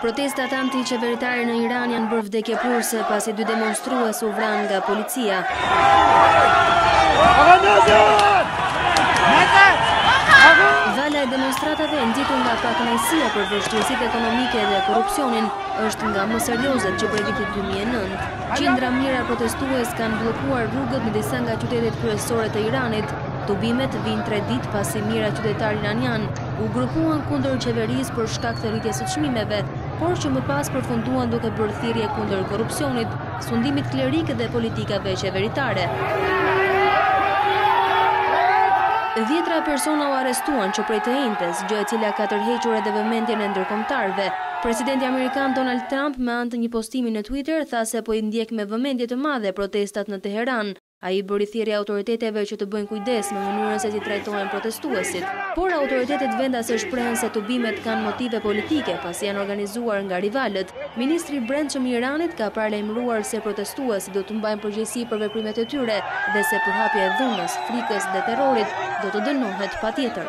Protestat anti-qeveritare në Iran janë bërë vdekjeprurëse pasi dy demonstrues u vranë nga policia. Vala e demonstratave e nxitur nga pakënaqësia për vështirësitë ekonomike dhe korrupsionin është nga më seriozet që prej vitit 2009. Qindra mijëra protestues kanë bllokuar rrugët në disa nga qytetet kryesore të Iranit. Tubimet vijnë tre ditë pasi mijëra qytetarë iranianë u grupuan kundër qeverisë për shkak të rritjes së çmimeve, por që më pas përfunduan duke bërë thirrje kundër korrupsionit, sundimit klerik dhe politikave qeveritare. Dhjetëra persona u arrestuan që prej të enjtes, gjë e cila ka tërhequr edhe vëmendjen e ndërkombëtarëve. Presidenti amerikan Donald Trump me anë të një postimi në Twitter tha se po i ndjek me vëmendje të madhe protestat në Teheran. Ai i bëri thirrje autoriteteve që të bëjnë kujdes me mënyrën se si trajtohen protestuesit. Por autoritetet vendase shprehen se tubimet kanë motive politike, pasi janë organizuar nga rivalët. Ministri i Brendshëm i Iranit ka paralajmëruar se protestuesit do të mbajnë përgjegjësi për veprimet e tyre dhe se përhapja e dhunës, frikës dhe terrorit do të dënohet patjetër.